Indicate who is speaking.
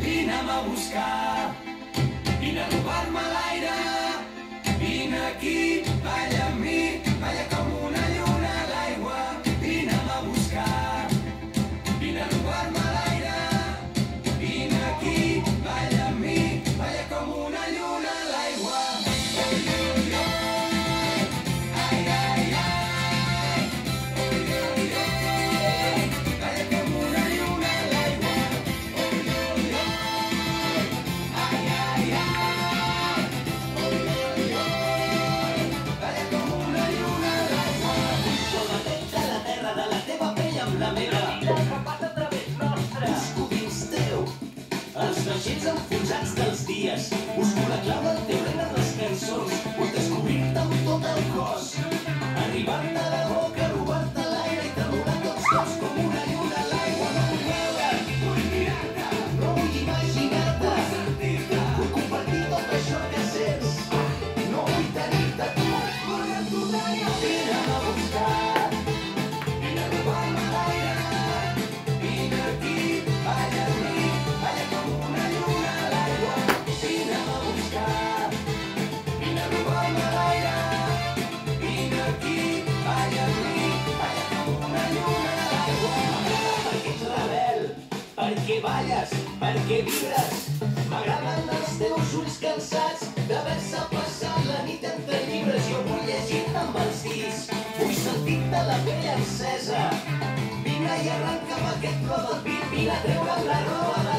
Speaker 1: Vine'm a buscar,
Speaker 2: la meva. Passa a través nostre. Busco dins teu els vaixells enfonsats dels dies. Busco la clau del teu regne en les cançons. Vull descobrir-te amb tot el cos. Arribar-te a la boca, robar-te l'aire i tremolar tots dos com una lluna perquè balles, perquè vibres. M'agraden els teus ulls cansats d'haver-se passat la nit entre llibres. Jo vull llegir-te amb els dits, vull sentir-te la pell encesa. Vine i arrenca'm aquest plor del pit, vine a treure'm la roba